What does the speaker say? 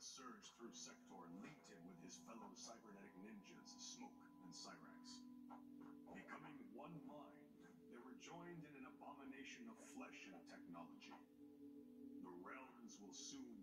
That surged through Sektor linked him with his fellow cybernetic ninjas, Smoke and Cyrax. Becoming one mind, they were joined in an abomination of flesh and technology. The realms will soon